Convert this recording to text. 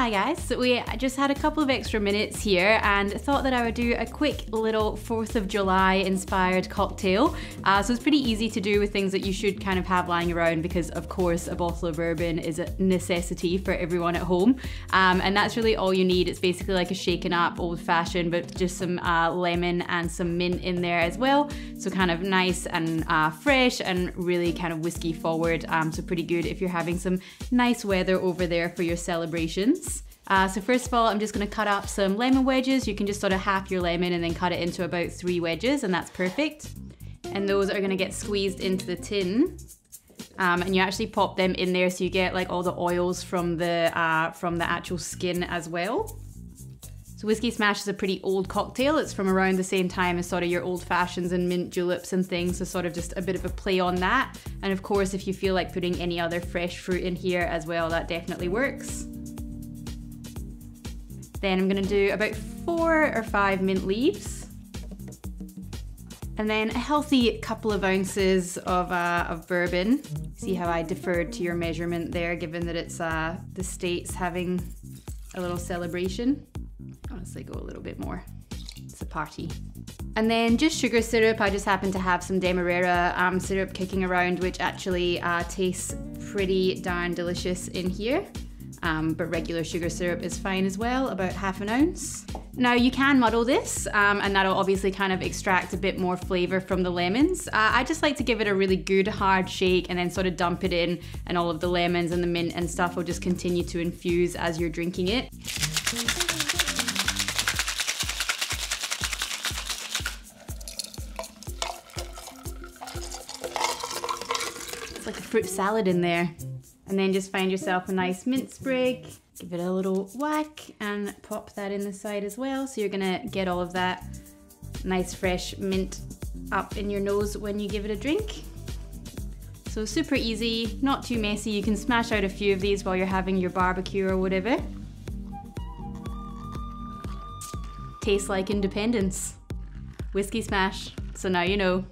Hi guys, we just had a couple of extra minutes here and thought that I would do a quick little 4th of July inspired cocktail. Uh, so it's pretty easy to do with things that you should kind of have lying around because of course a bottle of bourbon is a necessity for everyone at home. Um, and that's really all you need. It's basically like a shaken up old fashioned but just some uh, lemon and some mint in there as well. So kind of nice and uh, fresh and really kind of whiskey forward. Um, so pretty good if you're having some nice weather over there for your celebrations. Uh, so first of all, I'm just gonna cut up some lemon wedges. You can just sort of half your lemon and then cut it into about three wedges and that's perfect. And those are gonna get squeezed into the tin. Um, and you actually pop them in there so you get like all the oils from the, uh, from the actual skin as well. So Whiskey Smash is a pretty old cocktail. It's from around the same time as sort of your old fashions and mint juleps and things. So sort of just a bit of a play on that. And of course, if you feel like putting any other fresh fruit in here as well, that definitely works. Then I'm gonna do about four or five mint leaves. And then a healthy couple of ounces of, uh, of bourbon. See how I deferred to your measurement there, given that it's uh, the States having a little celebration. Honestly, go a little bit more. It's a party. And then just sugar syrup. I just happen to have some Demerara um, syrup kicking around, which actually uh, tastes pretty darn delicious in here um, but regular sugar syrup is fine as well, about half an ounce. Now you can muddle this um, and that'll obviously kind of extract a bit more flavor from the lemons. Uh, I just like to give it a really good hard shake and then sort of dump it in and all of the lemons and the mint and stuff will just continue to infuse as you're drinking it. It's like a fruit salad in there. And then just find yourself a nice mint sprig, give it a little whack and pop that in the side as well. So you're gonna get all of that nice fresh mint up in your nose when you give it a drink. So super easy, not too messy. You can smash out a few of these while you're having your barbecue or whatever. Tastes like independence. Whiskey smash, so now you know.